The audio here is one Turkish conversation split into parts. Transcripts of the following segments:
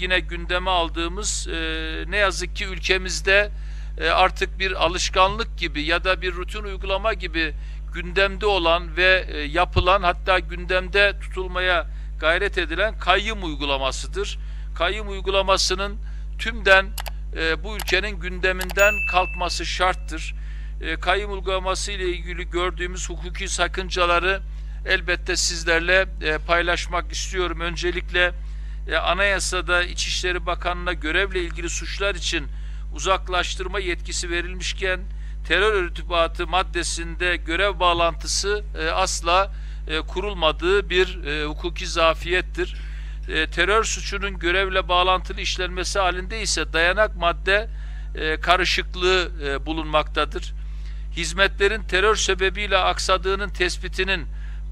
yine gündeme aldığımız e, ne yazık ki ülkemizde e, artık bir alışkanlık gibi ya da bir rutin uygulama gibi gündemde olan ve e, yapılan hatta gündemde tutulmaya gayret edilen kayyum uygulamasıdır. Kayyum uygulamasının tümden e, bu ülkenin gündeminden kalkması şarttır. E, kayyum uygulaması ile ilgili gördüğümüz hukuki sakıncaları elbette sizlerle e, paylaşmak istiyorum. Öncelikle e, anayasada İçişleri Bakanı'na görevle ilgili suçlar için uzaklaştırma yetkisi verilmişken terör irtibatı maddesinde görev bağlantısı e, asla e, kurulmadığı bir e, hukuki zafiyettir. E, terör suçunun görevle bağlantılı işlenmesi halinde ise dayanak madde e, karışıklığı e, bulunmaktadır. Hizmetlerin terör sebebiyle aksadığının tespitinin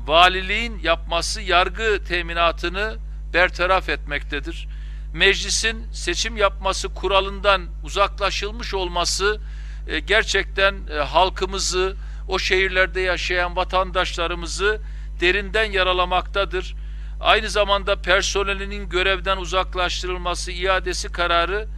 valiliğin yapması yargı teminatını bertaraf etmektedir. Meclisin seçim yapması kuralından uzaklaşılmış olması e, gerçekten e, halkımızı, o şehirlerde yaşayan vatandaşlarımızı derinden yaralamaktadır. Aynı zamanda personelinin görevden uzaklaştırılması iadesi kararı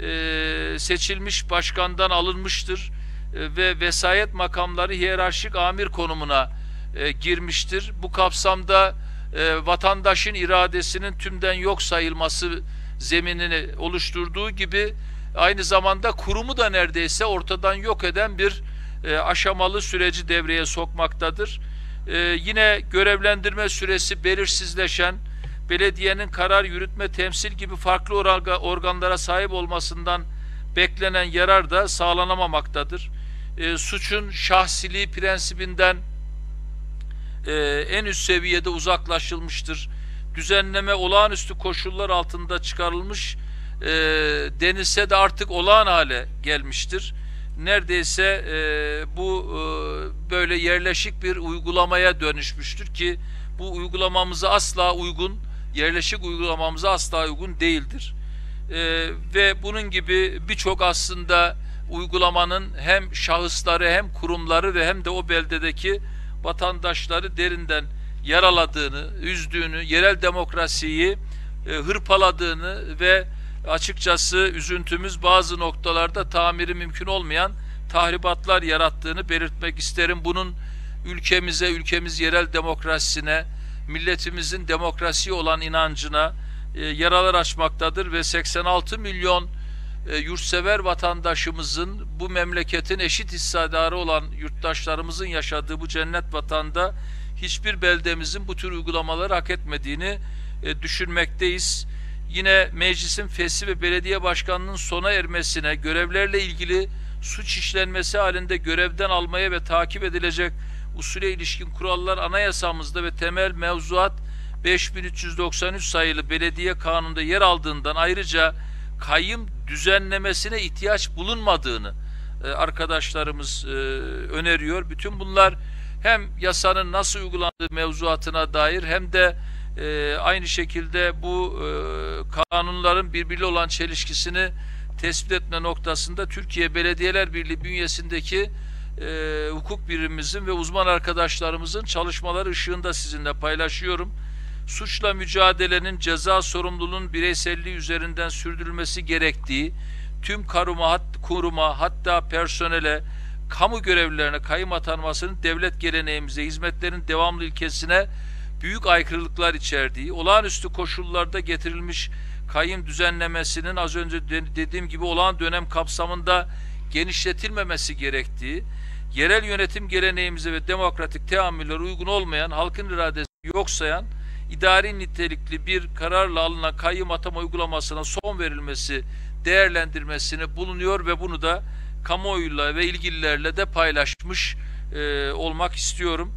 e, seçilmiş başkandan alınmıştır e, ve vesayet makamları hiyerarşik amir konumuna e, girmiştir. Bu kapsamda e, vatandaşın iradesinin tümden yok sayılması zeminini oluşturduğu gibi aynı zamanda kurumu da neredeyse ortadan yok eden bir e, aşamalı süreci devreye sokmaktadır. E, yine görevlendirme süresi belirsizleşen, belediyenin karar yürütme, temsil gibi farklı organlara sahip olmasından beklenen yarar da sağlanamamaktadır. E, suçun şahsiliği prensibinden e, en üst seviyede uzaklaşılmıştır. Düzenleme olağanüstü koşullar altında çıkarılmış e, denilse de artık olağan hale gelmiştir. Neredeyse e, bu e, böyle yerleşik bir uygulamaya dönüşmüştür ki bu uygulamamıza asla uygun, yerleşik uygulamamıza asla uygun değildir. E, ve bunun gibi birçok aslında uygulamanın hem şahısları hem kurumları ve hem de o beldedeki vatandaşları derinden yaraladığını, üzdüğünü, yerel demokrasiyi e, hırpaladığını ve açıkçası üzüntümüz bazı noktalarda tamiri mümkün olmayan tahribatlar yarattığını belirtmek isterim. Bunun ülkemize, ülkemiz yerel demokrasisine, milletimizin demokrasi olan inancına e, yaralar açmaktadır ve 86 milyon e, yurtsever vatandaşımızın bu memleketin eşit hissedarı olan yurttaşlarımızın yaşadığı bu cennet vatanda hiçbir beldemizin bu tür uygulamaları hak etmediğini e, düşünmekteyiz. Yine meclisin fesi ve belediye başkanının sona ermesine, görevlerle ilgili suç işlenmesi halinde görevden almaya ve takip edilecek usule ilişkin kurallar anayasamızda ve temel mevzuat 5393 sayılı belediye kanununda yer aldığından ayrıca kayyım düzenlemesine ihtiyaç bulunmadığını e, arkadaşlarımız e, öneriyor. Bütün bunlar hem yasanın nasıl uygulandığı mevzuatına dair hem de e, aynı şekilde bu kanunların birbiriyle olan çelişkisini tespit etme noktasında Türkiye Belediyeler Birliği bünyesindeki e, hukuk birimimizin ve uzman arkadaşlarımızın çalışmaları ışığında sizinle paylaşıyorum suçla mücadelenin ceza sorumluluğunun bireyselliği üzerinden sürdürülmesi gerektiği, tüm karuma, hat, kuruma hatta personele, kamu görevlilerine kayım atanmasının devlet geleneğimize, hizmetlerin devamlı ilkesine büyük aykırılıklar içerdiği, olağanüstü koşullarda getirilmiş kayım düzenlemesinin az önce dediğim gibi olağan dönem kapsamında genişletilmemesi gerektiği, yerel yönetim geleneğimize ve demokratik teamüllere uygun olmayan, halkın iradesi yok sayan, idari nitelikli bir kararla alınan kayyum atama uygulamasına son verilmesi değerlendirmesini bulunuyor ve bunu da kamuoyuyla ve ilgililerle de paylaşmış e, olmak istiyorum.